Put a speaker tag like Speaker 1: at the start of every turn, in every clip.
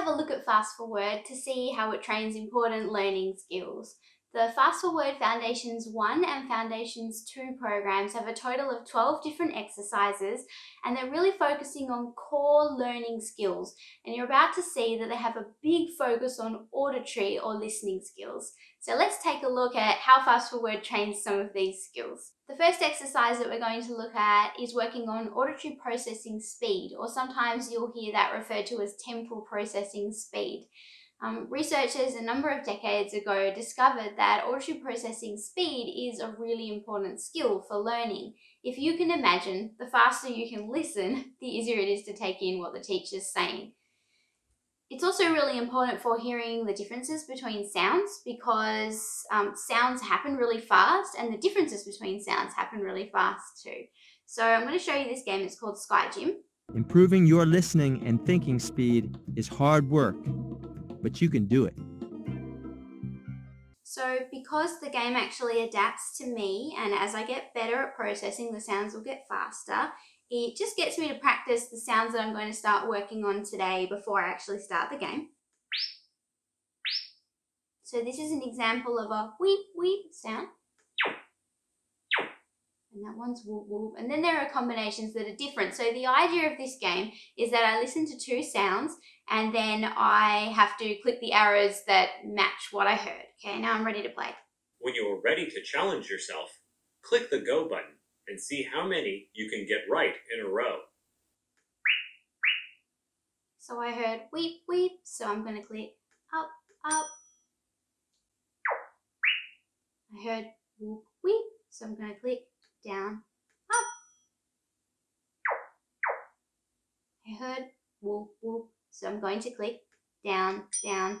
Speaker 1: have a look at Fast ForWord to see how it trains important learning skills. The Fast ForWord Foundations 1 and Foundations 2 programs have a total of 12 different exercises and they're really focusing on core learning skills. And you're about to see that they have a big focus on auditory or listening skills. So let's take a look at how Fast ForWord trains some of these skills. The first exercise that we're going to look at is working on auditory processing speed, or sometimes you'll hear that referred to as temporal processing speed. Um, researchers a number of decades ago discovered that auditory processing speed is a really important skill for learning. If you can imagine, the faster you can listen, the easier it is to take in what the teacher's saying. It's also really important for hearing the differences between sounds because um, sounds happen really fast and the differences between sounds happen really fast too. So I'm going to show you this game. It's called Sky Gym.
Speaker 2: Improving your listening and thinking speed is hard work but you can do it.
Speaker 1: So because the game actually adapts to me and as I get better at processing, the sounds will get faster. It just gets me to practice the sounds that I'm going to start working on today before I actually start the game. So this is an example of a weep weep sound. And that one's whoop whoop. And then there are combinations that are different. So the idea of this game is that I listen to two sounds and then I have to click the arrows that match what I heard. Okay, now I'm ready to play.
Speaker 3: When you are ready to challenge yourself, click the go button and see how many you can get right in a row.
Speaker 1: So I heard weep weep, so I'm going to click up up. I heard whoop weep, so I'm going to click down, up. I heard whoop whoop, so I'm going to click down, down.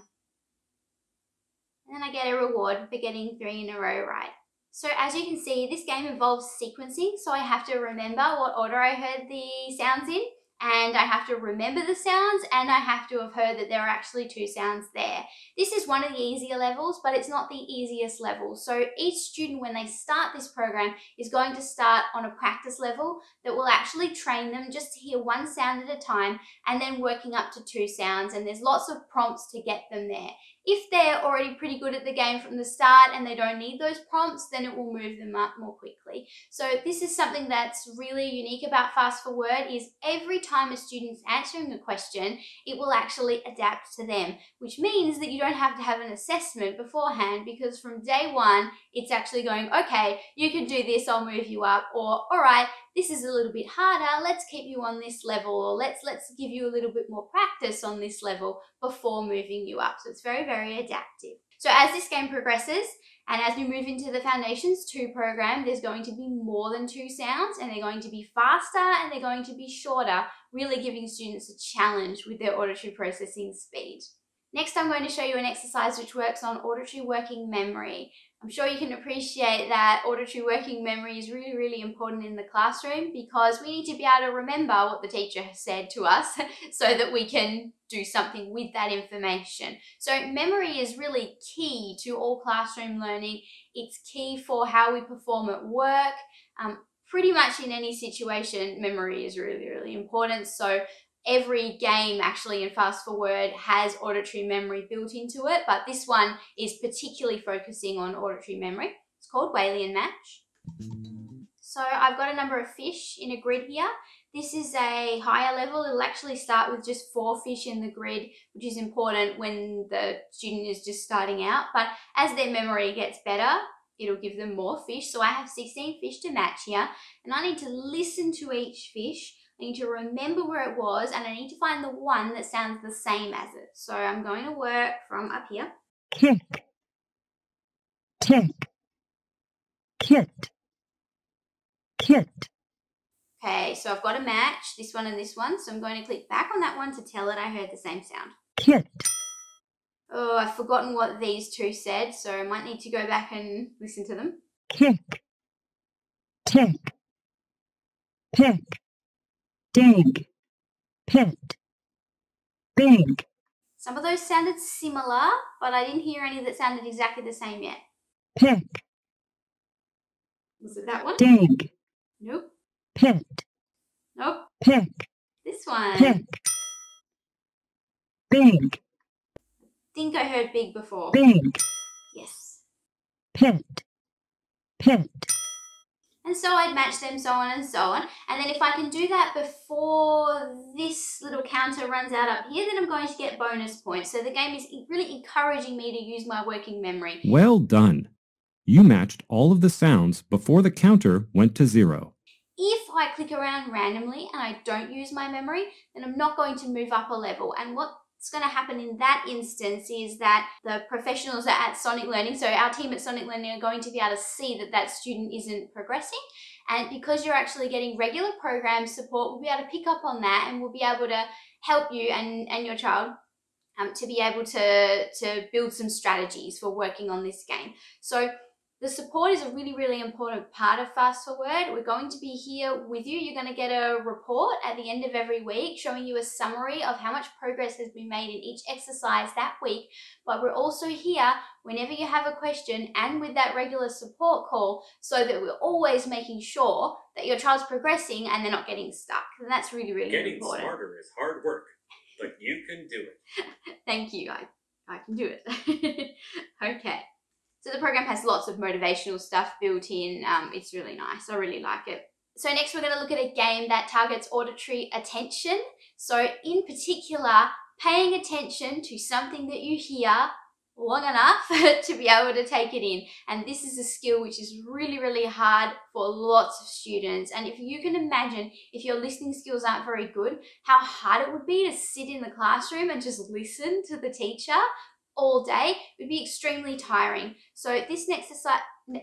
Speaker 1: And then I get a reward for getting three in a row right. So as you can see, this game involves sequencing, so I have to remember what order I heard the sounds in and I have to remember the sounds and I have to have heard that there are actually two sounds there. This is one of the easier levels, but it's not the easiest level. So each student, when they start this program, is going to start on a practice level that will actually train them just to hear one sound at a time and then working up to two sounds. And there's lots of prompts to get them there. If they're already pretty good at the game from the start and they don't need those prompts, then it will move them up more quickly. So this is something that's really unique about Fast ForWord is every time a student's answering a question, it will actually adapt to them, which means that you don't have to have an assessment beforehand because from day one, it's actually going, okay, you can do this, I'll move you up, or all right, this is a little bit harder, let's keep you on this level, or let's let's give you a little bit more practice on this level before moving you up. So it's very, very adaptive. So as this game progresses, and as we move into the Foundations 2 program, there's going to be more than two sounds, and they're going to be faster and they're going to be shorter, really giving students a challenge with their auditory processing speed. Next, I'm going to show you an exercise which works on auditory working memory. I'm sure you can appreciate that auditory working memory is really, really important in the classroom because we need to be able to remember what the teacher has said to us so that we can do something with that information. So memory is really key to all classroom learning. It's key for how we perform at work. Um, pretty much in any situation, memory is really, really important. So every game actually in Fast ForWord has auditory memory built into it, but this one is particularly focusing on auditory memory. It's called Whalien Match. So I've got a number of fish in a grid here. This is a higher level. It'll actually start with just four fish in the grid, which is important when the student is just starting out. But as their memory gets better, it'll give them more fish. So I have 16 fish to match here, and I need to listen to each fish I need to remember where it was and I need to find the one that sounds the same as it. So I'm going to work from up here.
Speaker 4: Kick. Kick. Kit. Kit.
Speaker 1: Okay, so I've got a match, this one and this one. So I'm going to click back on that one to tell it I heard the same sound.
Speaker 4: Kit.
Speaker 1: Oh, I've forgotten what these two said, so I might need to go back and listen to them.
Speaker 4: Kick. Tick. Pick dig, pit, big.
Speaker 1: Some of those sounded similar, but I didn't hear any that sounded exactly the same yet.
Speaker 4: Pick.
Speaker 1: Was it that one?
Speaker 4: Dig.
Speaker 1: Nope.
Speaker 4: Pit.
Speaker 1: Nope.
Speaker 4: Pick.
Speaker 1: This one.
Speaker 4: Pick. big,
Speaker 1: Think I heard big before.
Speaker 4: big,
Speaker 1: Yes.
Speaker 4: pit, pit,
Speaker 1: And so I'd match them, so on and so on. And then if I can do that before this little counter runs out up here, then I'm going to get bonus points. So the game is really encouraging me to use my working memory.
Speaker 5: Well done. You matched all of the sounds before the counter went to zero.
Speaker 1: If I click around randomly and I don't use my memory, then I'm not going to move up a level. And what's going to happen in that instance is that the professionals at Sonic Learning, so our team at Sonic Learning are going to be able to see that that student isn't progressing. And because you're actually getting regular program support, we'll be able to pick up on that and we'll be able to help you and, and your child um, to be able to, to build some strategies for working on this game. So the support is a really, really important part of Fast ForWord. We're going to be here with you. You're going to get a report at the end of every week showing you a summary of how much progress has been made in each exercise that week. But we're also here whenever you have a question and with that regular support call so that we're always making sure that your child's progressing and they're not getting stuck. And that's really, really
Speaker 3: Getting
Speaker 1: important.
Speaker 3: smarter is hard work, but you can do it.
Speaker 1: Thank you. I, I can do it. okay. The program has lots of motivational stuff built in. Um, it's really nice. I really like it. So next we're going to look at a game that targets auditory attention. So in particular, paying attention to something that you hear long enough to be able to take it in. And this is a skill which is really, really hard for lots of students. And if you can imagine, if your listening skills aren't very good, how hard it would be to sit in the classroom and just listen to the teacher all day would be extremely tiring. So this next exercise,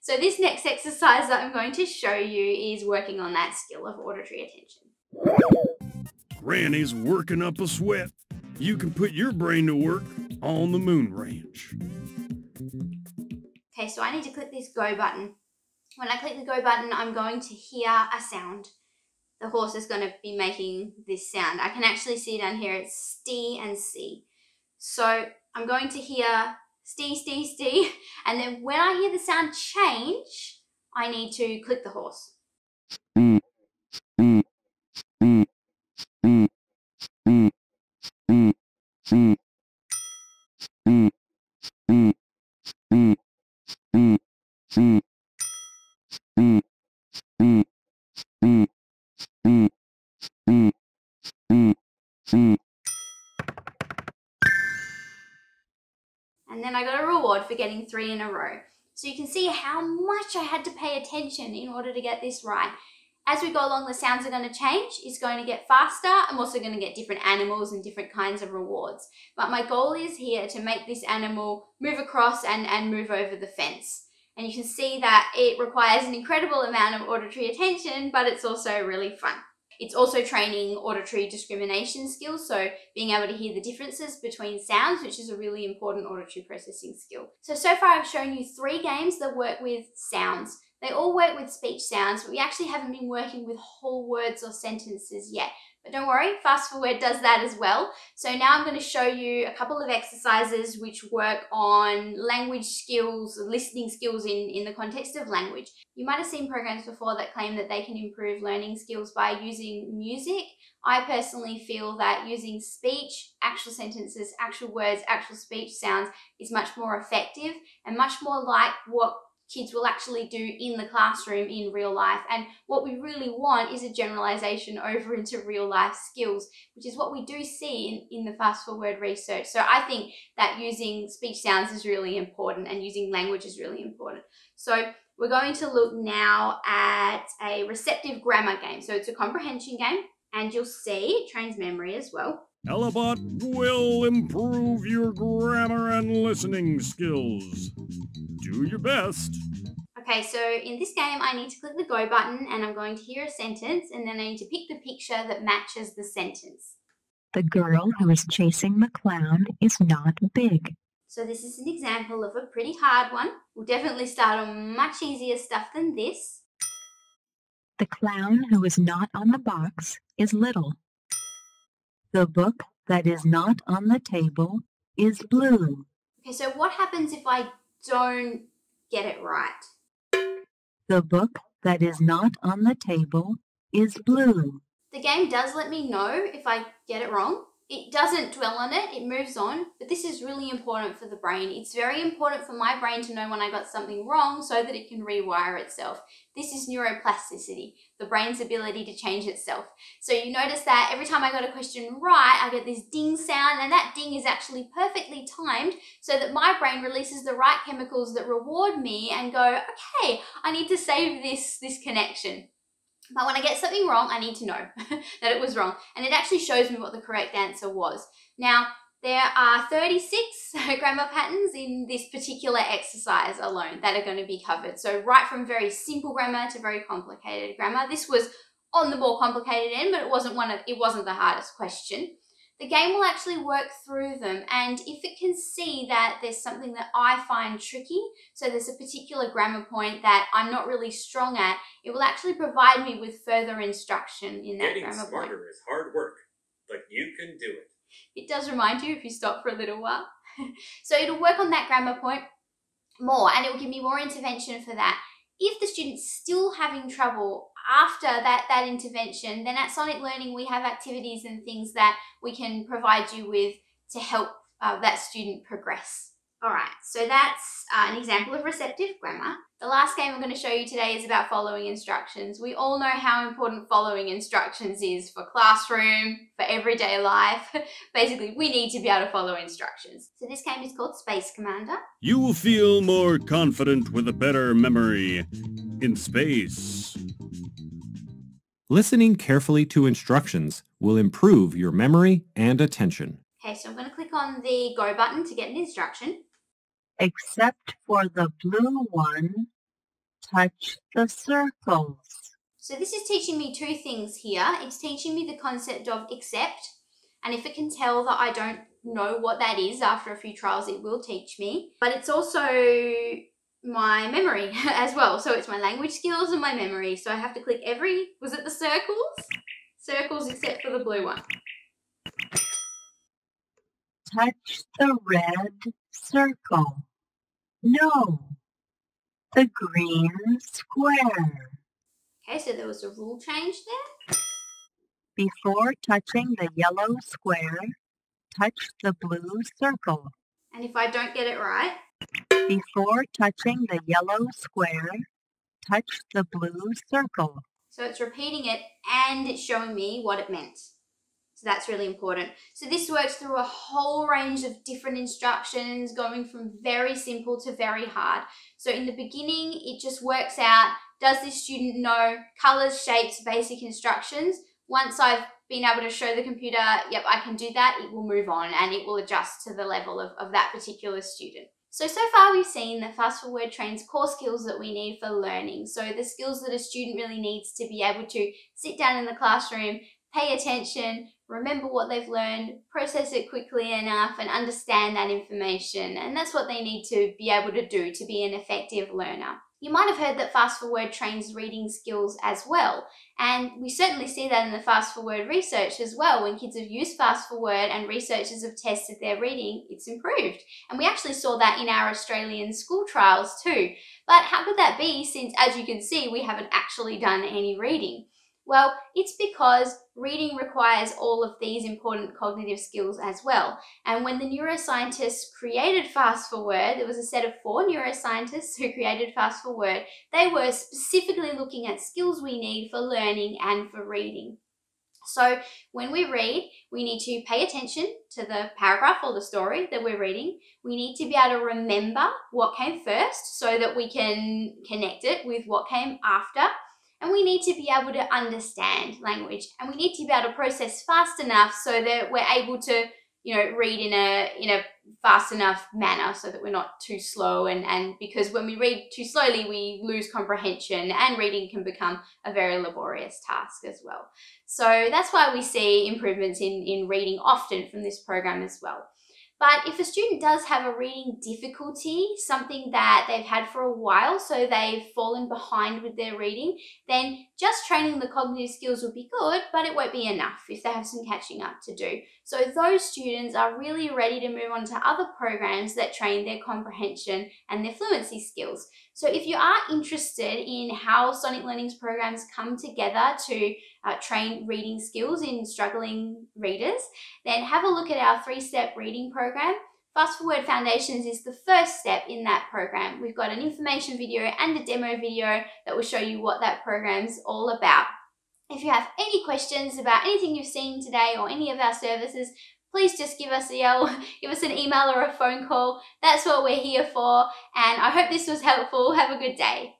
Speaker 1: so this next exercise that I'm going to show you is working on that skill of auditory attention.
Speaker 6: Granny's working up a sweat. You can put your brain to work on the moon ranch.
Speaker 1: Okay, so I need to click this go button. When I click the go button, I'm going to hear a sound. The horse is going to be making this sound. I can actually see down here it's st and c. So I'm going to hear st, st, st, and then when I hear the sound change, I need to click the horse. Hmm. And then I got a reward for getting three in a row. So you can see how much I had to pay attention in order to get this right. As we go along, the sounds are going to change. It's going to get faster. I'm also going to get different animals and different kinds of rewards. But my goal is here to make this animal move across and, and move over the fence. And you can see that it requires an incredible amount of auditory attention, but it's also really fun. It's also training auditory discrimination skills, so being able to hear the differences between sounds, which is a really important auditory processing skill. So, so far I've shown you three games that work with sounds. They all work with speech sounds, but we actually haven't been working with whole words or sentences yet. But don't worry, Fast ForWord does that as well. So now I'm going to show you a couple of exercises which work on language skills, listening skills in, in the context of language. You might have seen programs before that claim that they can improve learning skills by using music. I personally feel that using speech, actual sentences, actual words, actual speech sounds is much more effective and much more like what kids will actually do in the classroom in real life. And what we really want is a generalization over into real life skills, which is what we do see in, in the Fast ForWord research. So I think that using speech sounds is really important and using language is really important. So we're going to look now at a receptive grammar game. So it's a comprehension game and you'll see it trains memory as well.
Speaker 6: Elabot will improve your grammar and listening skills. Do your best.
Speaker 1: Okay, so in this game, I need to click the go button and I'm going to hear a sentence and then I need to pick the picture that matches the sentence.
Speaker 4: The girl who is chasing the clown is not big.
Speaker 1: So this is an example of a pretty hard one. We'll definitely start on much easier stuff than this.
Speaker 4: The clown who is not on the box is little. The book that is not on the table is blue.
Speaker 1: Okay, so what happens if I don't get it right?
Speaker 4: The book that is not on the table is blue.
Speaker 1: The game does let me know if I get it wrong. It doesn't dwell on it, it moves on. But this is really important for the brain. It's very important for my brain to know when I got something wrong so that it can rewire itself. This is neuroplasticity, the brain's ability to change itself. So you notice that every time I got a question right, I get this ding sound, and that ding is actually perfectly timed so that my brain releases the right chemicals that reward me and go, okay, I need to save this, this connection. But when I get something wrong, I need to know that it was wrong. And it actually shows me what the correct answer was. Now, there are 36 grammar patterns in this particular exercise alone that are going to be covered. So right from very simple grammar to very complicated grammar. This was on the more complicated end, but it wasn't one of it wasn't the hardest question the game will actually work through them. And if it can see that there's something that I find tricky, so there's a particular grammar point that I'm not really strong at, it will actually provide me with further instruction in that
Speaker 3: Getting
Speaker 1: grammar
Speaker 3: smarter
Speaker 1: point.
Speaker 3: is hard work, but you can do it.
Speaker 1: It does remind you if you stop for a little while. so it'll work on that grammar point more and it will give me more intervention for that. If the student's still having trouble after that, that intervention, then at Sonic Learning we have activities and things that we can provide you with to help uh, that student progress. All right, so that's uh, an example of receptive grammar. The last game I'm going to show you today is about following instructions. We all know how important following instructions is for classroom, for everyday life. Basically, we need to be able to follow instructions. So this game is called Space Commander.
Speaker 6: You will feel more confident with a better memory in space.
Speaker 5: Listening carefully to instructions will improve your memory and attention.
Speaker 1: Okay, so I'm going to click on the go button to get an instruction.
Speaker 4: Except for the blue one, touch the circles.
Speaker 1: So this is teaching me two things here. It's teaching me the concept of accept, and if it can tell that I don't know what that is after a few trials, it will teach me. But it's also my memory as well. So it's my language skills and my memory. So I have to click every, was it the circles? Circles except for the blue one.
Speaker 4: Touch the red circle. No, the green square.
Speaker 1: Okay, so there was a rule change there.
Speaker 4: Before touching the yellow square, touch the blue circle.
Speaker 1: And if I don't get it right,
Speaker 4: Before touching the yellow square, touch the blue circle.
Speaker 1: so it's repeating it and it's showing me what it meant. So that's really important. So this works through a whole range of different instructions, going from very simple to very hard. So in the beginning, it just works out, does this student know colors, shapes, basic instructions? Once I've been able to show the computer, yep, I can do that, it will move on and it will adjust to the level of, of that particular student. So, so far we've seen that Fast ForWord trains core skills that we need for learning. So the skills that a student really needs to be able to sit down in the classroom, pay attention, remember what they've learned, process it quickly enough, and understand that information. And that's what they need to be able to do to be an effective learner. You might have heard that Fast ForWord trains reading skills as well. And we certainly see that in the Fast ForWord research as well. When kids have used Fast ForWord and researchers have tested their reading, it's improved. And we actually saw that in our Australian school trials too. But how could that be since, as you can see, we haven't actually done any reading? Well, it's because reading requires all of these important cognitive skills as well. And when the neuroscientists created Fast ForWord, there was a set of four neuroscientists who created Fast ForWord. They were specifically looking at skills we need for learning and for reading. So when we read, we need to pay attention to the paragraph or the story that we're reading. We need to be able to remember what came first so that we can connect it with what came after. And we need to be able to understand language and we need to be able to process fast enough so that we're able to, you know, read in a in a fast enough manner so that we're not too slow and, and because when we read too slowly we lose comprehension and reading can become a very laborious task as well. So that's why we see improvements in, in reading often from this program as well. But if a student does have a reading difficulty, something that they've had for a while, so they've fallen behind with their reading, then just training the cognitive skills will be good, but it won't be enough if they have some catching up to do. So those students are really ready to move on to other programs that train their comprehension and their fluency skills. So if you are interested in how Sonic Learning's programs come together to uh, train reading skills in struggling readers, then have a look at our three-step reading program. Fast ForWord Foundations is the first step in that program. We've got an information video and a demo video that will show you what that program's all about. If you have any questions about anything you've seen today or any of our services, please just give us a yell, give us an email or a phone call. That's what we're here for. And I hope this was helpful. Have a good day.